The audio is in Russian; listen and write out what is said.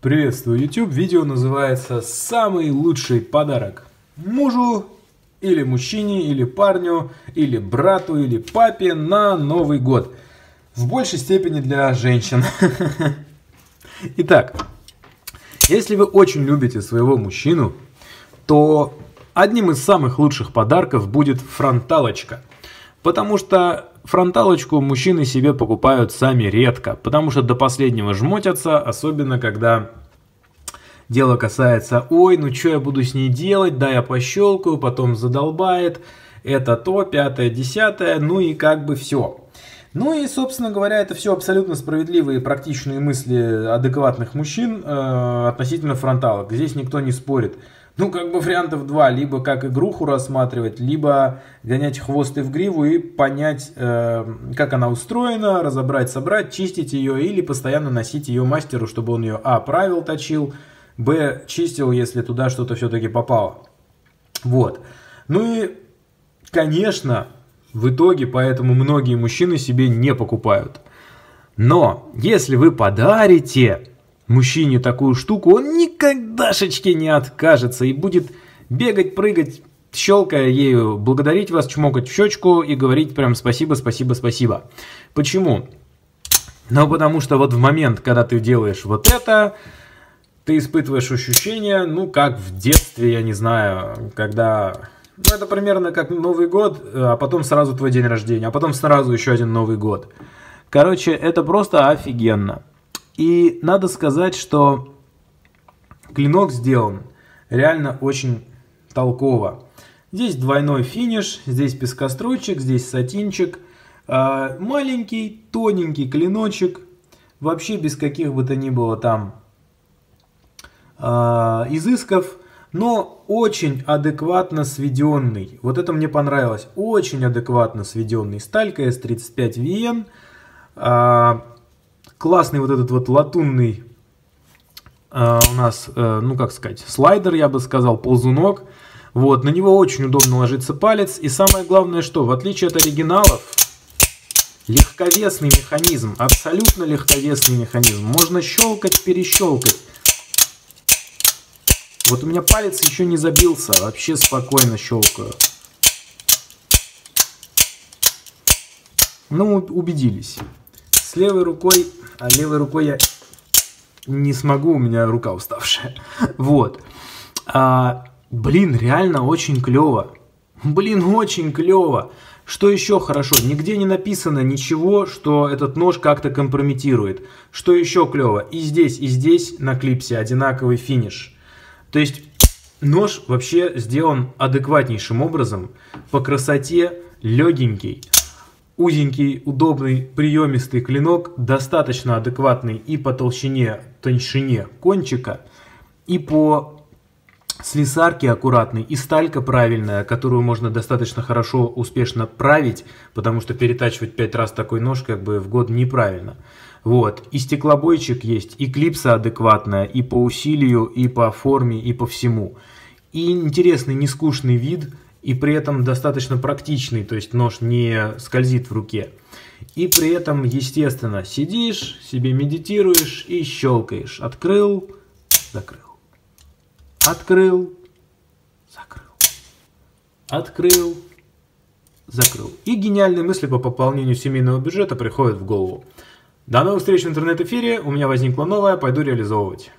Приветствую, YouTube. Видео называется «Самый лучший подарок мужу или мужчине, или парню, или брату, или папе на Новый год». В большей степени для женщин. Итак, если вы очень любите своего мужчину, то одним из самых лучших подарков будет фронталочка. Потому что Фронталочку мужчины себе покупают сами редко, потому что до последнего жмотятся, особенно когда дело касается «Ой, ну что я буду с ней делать, да я пощелкаю, потом задолбает, это то, пятое, десятое, ну и как бы все». Ну и, собственно говоря, это все абсолютно справедливые и практичные мысли адекватных мужчин э, относительно фронталок. Здесь никто не спорит. Ну, как бы вариантов два. Либо как игруху рассматривать, либо гонять хвосты в гриву и понять, э, как она устроена, разобрать, собрать, чистить ее или постоянно носить ее мастеру, чтобы он ее, а, правил точил, б, чистил, если туда что-то все-таки попало. Вот. Ну и, конечно, в итоге поэтому многие мужчины себе не покупают. Но, если вы подарите мужчине такую штуку, он никогдашечки не откажется и будет бегать, прыгать, щелкая ею, благодарить вас, чмокать в щечку и говорить прям спасибо, спасибо, спасибо. Почему? Ну, потому что вот в момент, когда ты делаешь вот это, ты испытываешь ощущение, ну, как в детстве, я не знаю, когда... Ну, это примерно как Новый год, а потом сразу твой день рождения, а потом сразу еще один Новый год. Короче, это просто офигенно. И надо сказать, что клинок сделан реально очень толково. Здесь двойной финиш, здесь пескоструйчик, здесь сатинчик. А, маленький, тоненький клиночек, вообще без каких бы то ни было там а, изысков, но очень адекватно сведенный. Вот это мне понравилось. Очень адекватно сведенный. Сталька S35VN. Классный вот этот вот латунный э, у нас, э, ну как сказать, слайдер, я бы сказал, ползунок. Вот, на него очень удобно ложится палец. И самое главное, что в отличие от оригиналов, легковесный механизм, абсолютно легковесный механизм. Можно щелкать, перещелкать. Вот у меня палец еще не забился, вообще спокойно щелкаю. Ну, убедились. С левой рукой а левой рукой я не смогу, у меня рука уставшая. Вот. А, блин, реально очень клево. Блин, очень клево. Что еще хорошо? Нигде не написано ничего, что этот нож как-то компрометирует. Что еще клево? И здесь, и здесь на клипсе одинаковый финиш. То есть нож вообще сделан адекватнейшим образом. По красоте легенький узенький, удобный, приемистый клинок, достаточно адекватный и по толщине, тоньшине кончика, и по слесарке аккуратный, и сталька правильная, которую можно достаточно хорошо, успешно править, потому что перетачивать 5 раз такой нож как бы в год неправильно. Вот. И стеклобойчик есть, и клипса адекватная, и по усилию, и по форме, и по всему. И интересный, нескучный вид – и при этом достаточно практичный, то есть нож не скользит в руке. И при этом, естественно, сидишь, себе медитируешь и щелкаешь. Открыл, закрыл. Открыл, закрыл. Открыл, закрыл. И гениальные мысли по пополнению семейного бюджета приходят в голову. До новых встреч в интернет-эфире. У меня возникла новая, пойду реализовывать.